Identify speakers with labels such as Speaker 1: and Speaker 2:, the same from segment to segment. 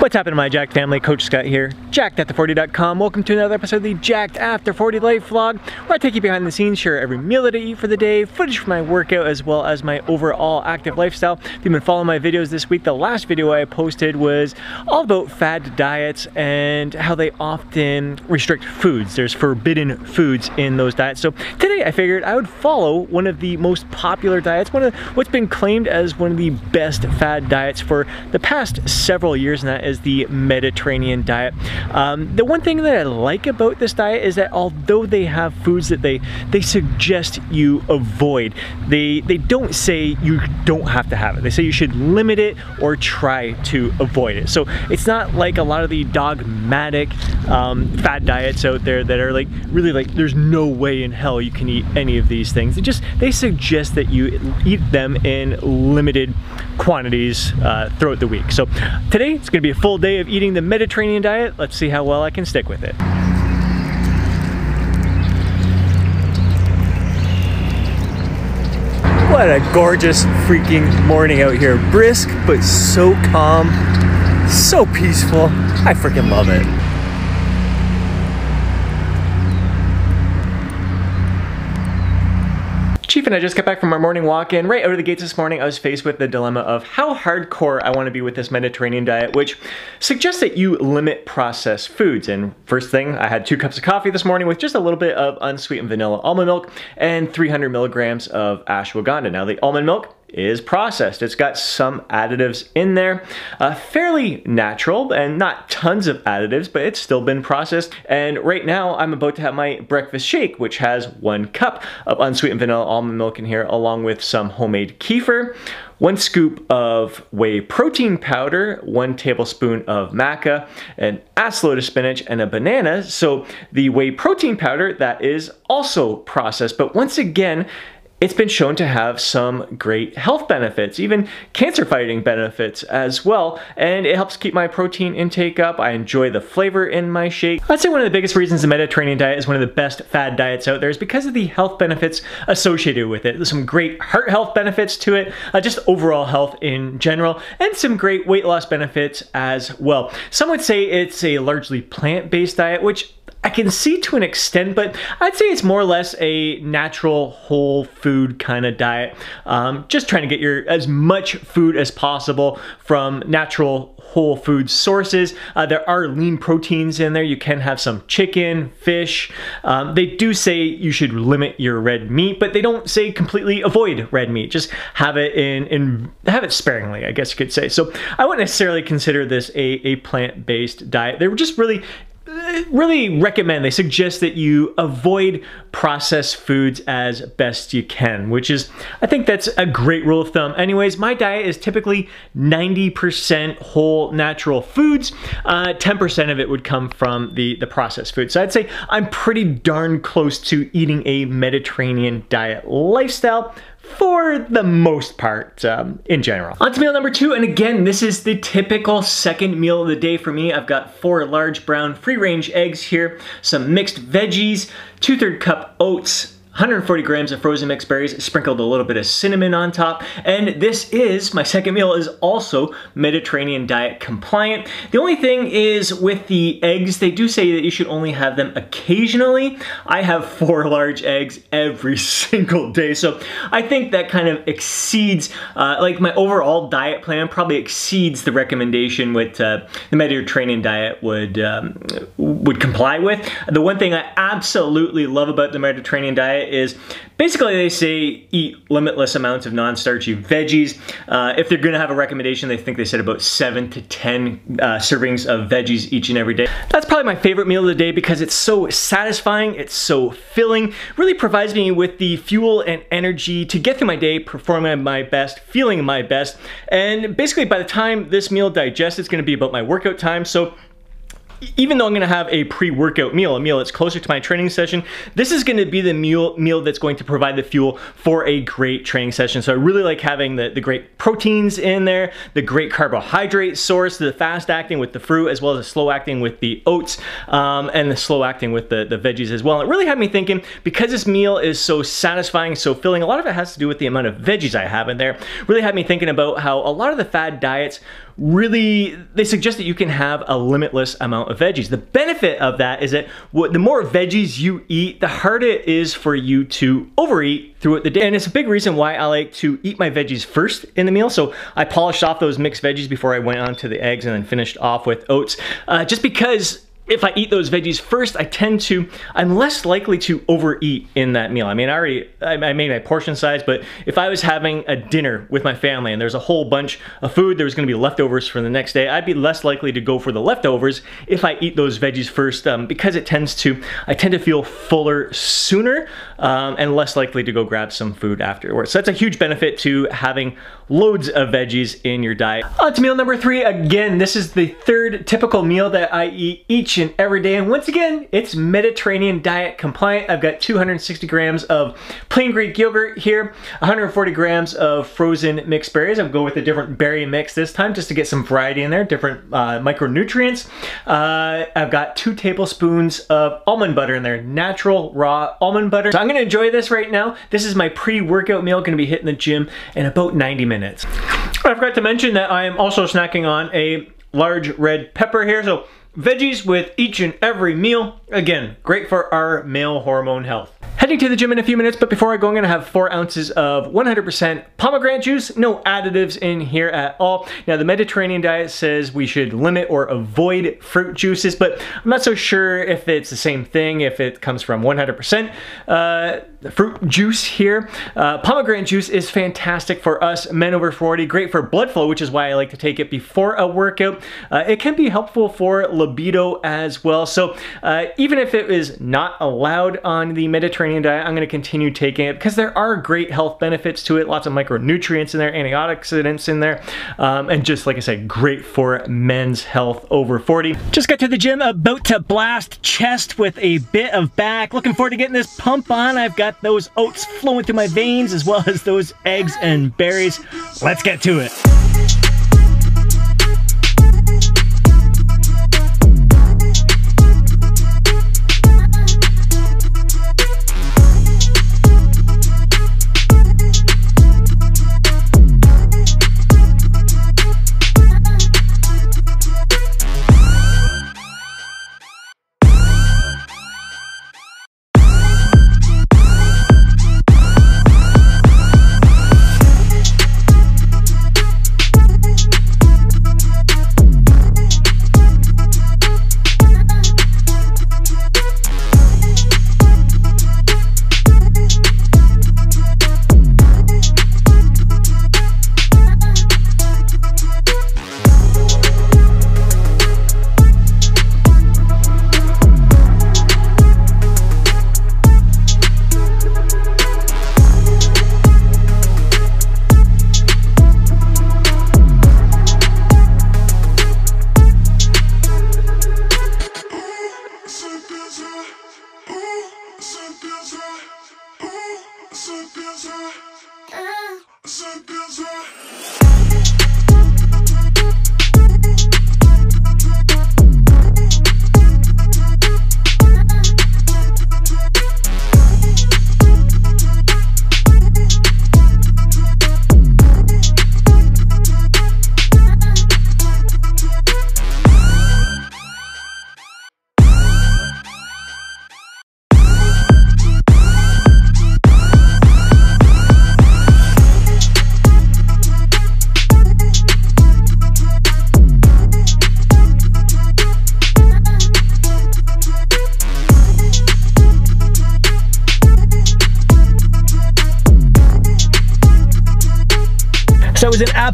Speaker 1: What's happening my Jacked family? Coach Scott here, jackedafter40.com. Welcome to another episode of the Jacked After 40 Life Vlog, where I take you behind the scenes, share every meal that I eat for the day, footage from my workout, as well as my overall active lifestyle. If you've been following my videos this week, the last video I posted was all about fad diets and how they often restrict foods. There's forbidden foods in those diets. So today I figured I would follow one of the most popular diets, one of what's been claimed as one of the best fad diets for the past several years, and that is the Mediterranean diet. Um, the one thing that I like about this diet is that although they have foods that they they suggest you avoid, they they don't say you don't have to have it. They say you should limit it or try to avoid it. So it's not like a lot of the dogmatic um, fad diets out there that are like really like there's no way in hell you can eat any of these things. They just they suggest that you eat them in limited quantities uh, throughout the week. So today it's going to be a full day of eating the Mediterranean diet. Let's see how well I can stick with it. What a gorgeous freaking morning out here. Brisk, but so calm, so peaceful. I freaking love it. Chief and I just got back from our morning walk and right out of the gates this morning I was faced with the dilemma of how hardcore I want to be with this Mediterranean diet which suggests that you limit processed foods and first thing I had two cups of coffee this morning with just a little bit of unsweetened vanilla almond milk and 300 milligrams of ashwagandha. Now the almond milk is processed. It's got some additives in there, uh, fairly natural and not tons of additives, but it's still been processed. And right now I'm about to have my breakfast shake, which has one cup of unsweetened vanilla almond milk in here, along with some homemade kefir, one scoop of whey protein powder, one tablespoon of maca, an ass load of spinach, and a banana. So the whey protein powder, that is also processed, but once again, it's been shown to have some great health benefits, even cancer fighting benefits as well, and it helps keep my protein intake up. I enjoy the flavor in my shake. I'd say one of the biggest reasons the Mediterranean diet is one of the best fad diets out there is because of the health benefits associated with it. There's some great heart health benefits to it, uh, just overall health in general, and some great weight loss benefits as well. Some would say it's a largely plant-based diet, which I can see to an extent, but I'd say it's more or less a natural whole food kind of diet. Um, just trying to get your as much food as possible from natural whole food sources. Uh, there are lean proteins in there. You can have some chicken, fish. Um, they do say you should limit your red meat, but they don't say completely avoid red meat. Just have it in, in have it sparingly, I guess you could say. So I wouldn't necessarily consider this a, a plant-based diet. They were just really really recommend, they suggest that you avoid processed foods as best you can, which is, I think that's a great rule of thumb. Anyways, my diet is typically 90% whole natural foods. 10% uh, of it would come from the, the processed food. So I'd say I'm pretty darn close to eating a Mediterranean diet lifestyle for the most part um, in general. On to meal number two, and again, this is the typical second meal of the day for me. I've got four large brown free-range eggs here, some mixed veggies, two-third cup oats, 140 grams of frozen mixed berries, sprinkled a little bit of cinnamon on top, and this is, my second meal is also Mediterranean diet compliant. The only thing is with the eggs, they do say that you should only have them occasionally. I have four large eggs every single day, so I think that kind of exceeds, uh, like my overall diet plan probably exceeds the recommendation what uh, the Mediterranean diet would, um, would comply with. The one thing I absolutely love about the Mediterranean diet is basically they say eat limitless amounts of non-starchy veggies. Uh, if they're gonna have a recommendation, they think they said about seven to 10 uh, servings of veggies each and every day. That's probably my favorite meal of the day because it's so satisfying, it's so filling, really provides me with the fuel and energy to get through my day, performing my best, feeling my best. And basically by the time this meal digests, it's gonna be about my workout time. So even though I'm gonna have a pre-workout meal, a meal that's closer to my training session, this is gonna be the meal, meal that's going to provide the fuel for a great training session. So I really like having the, the great proteins in there, the great carbohydrate source, the fast acting with the fruit, as well as the slow acting with the oats, um, and the slow acting with the, the veggies as well. It really had me thinking, because this meal is so satisfying, so filling, a lot of it has to do with the amount of veggies I have in there, really had me thinking about how a lot of the fad diets really, they suggest that you can have a limitless amount of veggies. The benefit of that is that the more veggies you eat, the harder it is for you to overeat throughout the day. And it's a big reason why I like to eat my veggies first in the meal. So I polished off those mixed veggies before I went on to the eggs and then finished off with oats. Uh, just because if I eat those veggies first, I tend to, I'm less likely to overeat in that meal. I mean, I already, I made my portion size, but if I was having a dinner with my family and there's a whole bunch of food, there's gonna be leftovers for the next day, I'd be less likely to go for the leftovers if I eat those veggies first um, because it tends to, I tend to feel fuller sooner um, and less likely to go grab some food afterwards. So that's a huge benefit to having loads of veggies in your diet. On to meal number three. Again, this is the third typical meal that I eat each and every day. And once again, it's Mediterranean diet compliant. I've got 260 grams of plain Greek yogurt here, 140 grams of frozen mixed berries. I'll go with a different berry mix this time just to get some variety in there, different uh, micronutrients. Uh, I've got two tablespoons of almond butter in there, natural raw almond butter. So I'm gonna enjoy this right now. This is my pre-workout meal, gonna be hitting the gym in about 90 minutes. I forgot to mention that I am also snacking on a large red pepper here. So Veggies with each and every meal. Again, great for our male hormone health. Heading to the gym in a few minutes, but before I go, I'm gonna have four ounces of 100% pomegranate juice, no additives in here at all. Now, the Mediterranean diet says we should limit or avoid fruit juices, but I'm not so sure if it's the same thing, if it comes from 100% uh, fruit juice here. Uh, pomegranate juice is fantastic for us men over 40, great for blood flow, which is why I like to take it before a workout. Uh, it can be helpful for libido as well. So uh, even if it is not allowed on the Mediterranean Diet, I'm going to continue taking it because there are great health benefits to it. Lots of micronutrients in there, antioxidants in there, um, and just like I said, great for men's health over 40. Just got to the gym, about to blast chest with a bit of back. Looking forward to getting this pump on. I've got those oats flowing through my veins as well as those eggs and berries. Let's get to it.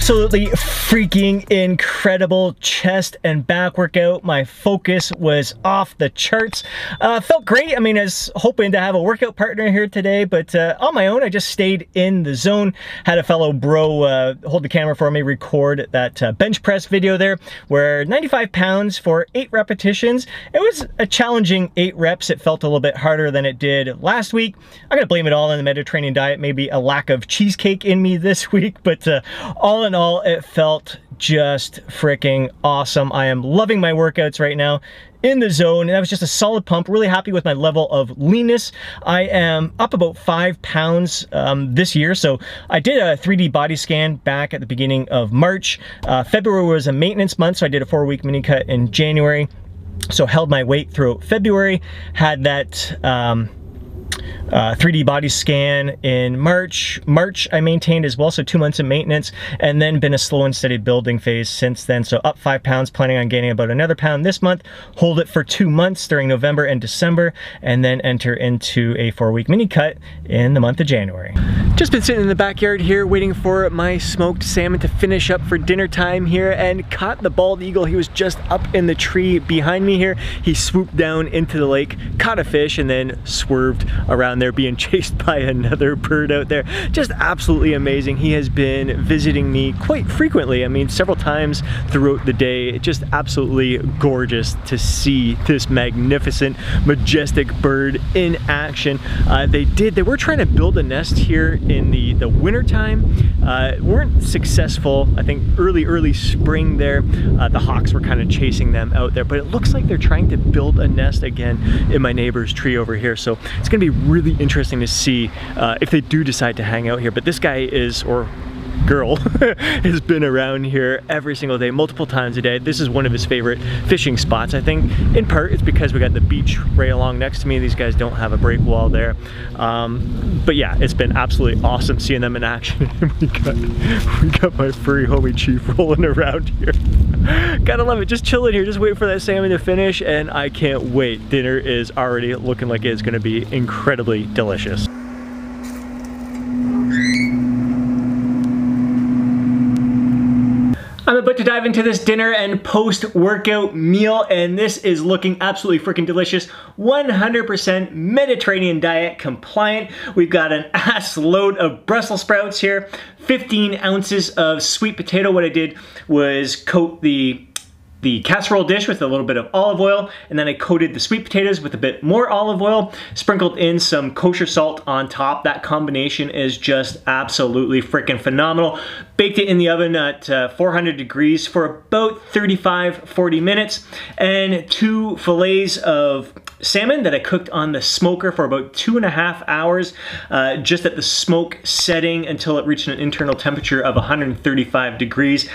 Speaker 1: Absolutely freaking incredible chest and back workout. My focus was off the charts. Uh, felt great. I mean, I was hoping to have a workout partner here today, but uh, on my own, I just stayed in the zone. Had a fellow bro uh, hold the camera for me, record that uh, bench press video there, where 95 pounds for eight repetitions. It was a challenging eight reps. It felt a little bit harder than it did last week. I'm gonna blame it all on the Mediterranean diet, maybe a lack of cheesecake in me this week, but uh, all
Speaker 2: all, it felt just freaking awesome. I am loving my workouts right now in the zone. And That was just a solid pump. Really happy with my level of leanness. I am up about five pounds um, this year. So I did a 3D body scan back at the beginning of March. Uh, February was a maintenance month, so I did a four week mini cut in January. So held my weight throughout February, had that um, uh, 3D body scan in March. March I maintained as well, so two months of maintenance, and then been a slow and steady building phase since then. So up five pounds, planning on gaining about another pound this month, hold it for two months during November and December, and then enter into a four week mini cut in the month of January.
Speaker 1: Just been sitting in the backyard here waiting for my smoked salmon to finish up for dinner time here and caught the bald eagle. He was just up in the tree behind me here. He swooped down into the lake, caught a fish, and then swerved around there being chased by another bird out there. Just absolutely amazing. He has been visiting me quite frequently. I mean, several times throughout the day. Just absolutely gorgeous to see this magnificent, majestic bird in action. Uh, they did, they were trying to build a nest here in the, the winter time. Uh, weren't successful. I think early, early spring there, uh, the hawks were kind of chasing them out there, but it looks like they're trying to build a nest again in my neighbor's tree over here. So it's gonna be really interesting to see uh, if they do decide to hang out here. But this guy is, or girl has been around here every single day, multiple times a day. This is one of his favorite fishing spots. I think in part it's because we got the beach right along next to me. These guys don't have a break wall there. Um, but yeah, it's been absolutely awesome seeing them in action. we, got, we got my furry homie chief rolling around here. Gotta love it, just chilling here, just waiting for that salmon to finish and I can't wait. Dinner is already looking like it's gonna be incredibly delicious. I'm about to dive into this dinner and post-workout meal and this is looking absolutely freaking delicious. 100% Mediterranean diet compliant. We've got an ass load of Brussels sprouts here, 15 ounces of sweet potato. What I did was coat the the casserole dish with a little bit of olive oil, and then I coated the sweet potatoes with a bit more olive oil, sprinkled in some kosher salt on top. That combination is just absolutely freaking phenomenal. Baked it in the oven at uh, 400 degrees for about 35-40 minutes, and two fillets of salmon that I cooked on the smoker for about two and a half hours, uh, just at the smoke setting until it reached an internal temperature of 135 degrees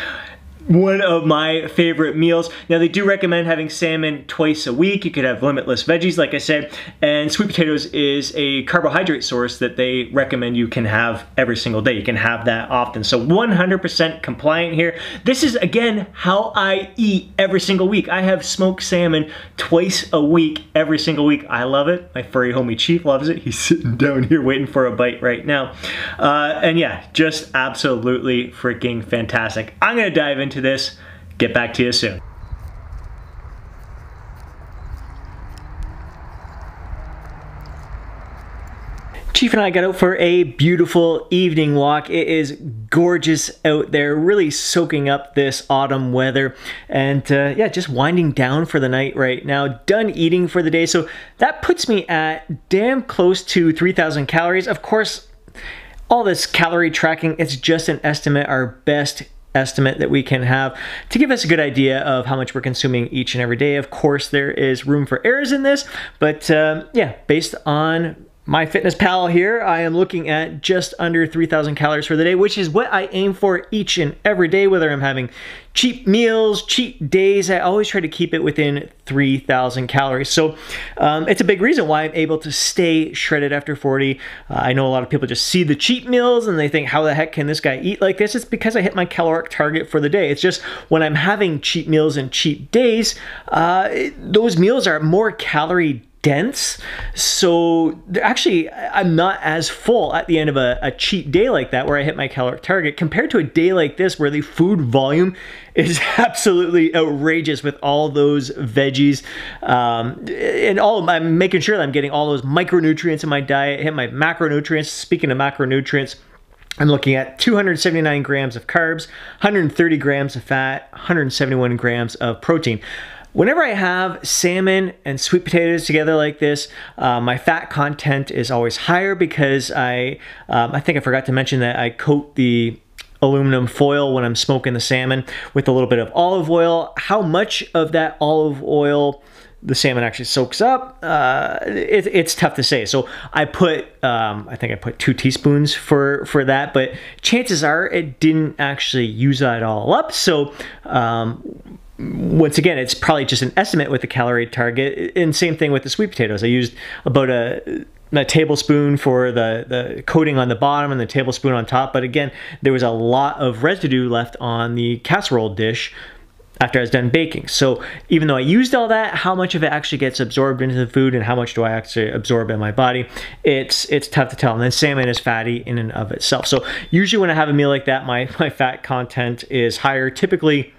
Speaker 1: one of my favorite meals. Now they do recommend having salmon twice a week. You could have limitless veggies, like I said, and sweet potatoes is a carbohydrate source that they recommend you can have every single day. You can have that often. So 100% compliant here. This is, again, how I eat every single week. I have smoked salmon twice a week, every single week. I love it. My furry homie Chief loves it. He's sitting down here waiting for a bite right now. Uh, and yeah, just absolutely freaking fantastic. I'm gonna dive into this. Get back to you soon. Chief and I got out for a beautiful evening walk. It is gorgeous out there, really soaking up this autumn weather. And uh, yeah, just winding down for the night right now. Done eating for the day. So that puts me at damn close to 3,000 calories. Of course, all this calorie tracking, it's just an estimate. Our best estimate that we can have to give us a good idea of how much we're consuming each and every day. Of course, there is room for errors in this, but uh, yeah, based on MyFitnessPal here, I am looking at just under 3,000 calories for the day, which is what I aim for each and every day, whether I'm having cheap meals, cheat days, I always try to keep it within 3,000 calories. So um, it's a big reason why I'm able to stay shredded after 40. Uh, I know a lot of people just see the cheat meals and they think, how the heck can this guy eat like this? It's because I hit my caloric target for the day. It's just when I'm having cheat meals and cheat days, uh, those meals are more calorie dense. So actually, I'm not as full at the end of a, a, cheat day like that where I hit my caloric target compared to a day like this where the food volume is absolutely outrageous with all those veggies um, and all. I'm making sure that I'm getting all those micronutrients in my diet, hit my macronutrients. Speaking of macronutrients. I'm looking at 279 grams of carbs, 130 grams of fat, 171 grams of protein. Whenever I have salmon and sweet potatoes together like this, uh, my fat content is always higher because I, um, I think I forgot to mention that I coat the aluminum foil when I'm smoking the salmon with a little bit of olive oil. How much of that olive oil the salmon actually soaks up, uh, it, it's tough to say. So I put, um, I think I put two teaspoons for for that, but chances are it didn't actually use that all up. So um, once again, it's probably just an estimate with the calorie target. And same thing with the sweet potatoes. I used about a a tablespoon for the, the coating on the bottom and the tablespoon on top. But again, there was a lot of residue left on the casserole dish after I was done baking. So even though I used all that, how much of it actually gets absorbed into the food and how much do I actually absorb in my body, it's it's tough to tell. And then salmon is fatty in and of itself. So usually when I have a meal like that, my, my fat content is higher. Typically,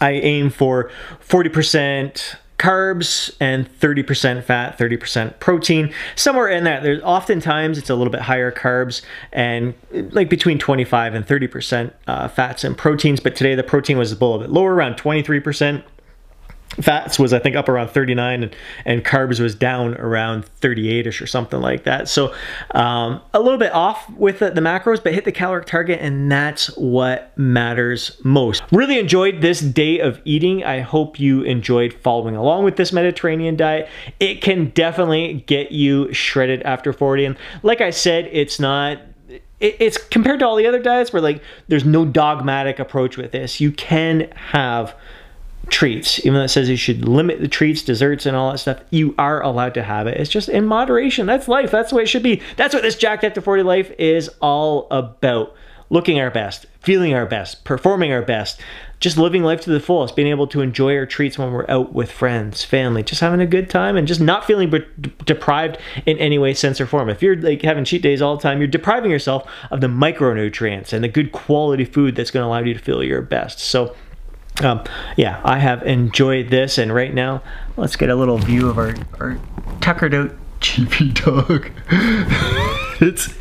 Speaker 1: I aim for 40% carbs and 30% fat, 30% protein, somewhere in that. There's oftentimes it's a little bit higher carbs and like between 25 and 30% uh, fats and proteins. But today the protein was a little bit lower, around 23% fats was I think up around 39 and, and carbs was down around 38ish or something like that. So um, a little bit off with the, the, macros, but hit the caloric target and that's what matters most. Really enjoyed this day of eating. I hope you enjoyed following along with this Mediterranean diet. It can definitely get you shredded after 40. And like I said, it's not it's compared to all the other diets where like there's no dogmatic approach with this. You can have treats, even though it says you should limit the treats, desserts, and all that stuff, you are allowed to have it. It's just in moderation. That's life. That's the way it should be. That's what this Jacked After 40 life is all about. Looking our best, feeling our best, performing our best, just living life to the fullest, being able to enjoy our treats when we're out with friends, family, just having a good time and just not feeling deprived in any way, sense, or form. If you're like having cheat days all the time, you're depriving yourself of the micronutrients and the good quality food that's going to allow you to feel your best. So, um, yeah, I have enjoyed this, and right now, let's get a little view of our, our tuckered out cheapy dog. it's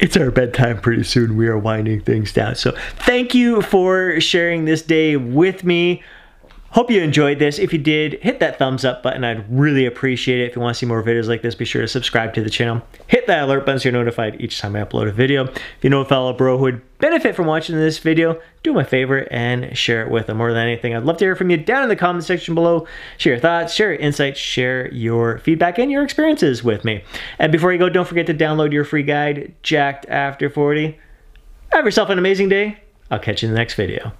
Speaker 1: it's our bedtime pretty soon. We are winding things down. So thank you for sharing this day with me. Hope you enjoyed this. If you did, hit that thumbs up button. I'd really appreciate it. If you want to see more videos like this, be sure to subscribe to the channel. Hit that alert button so you're notified each time I upload a video. If you know a fellow bro who would benefit from watching this video, do a favor and share it with them. More than anything, I'd love to hear from you down in the comment section below. Share your thoughts, share your insights, share your feedback and your experiences with me. And before you go, don't forget to download your free guide, Jacked After 40. Have yourself an amazing day. I'll catch you in the next video.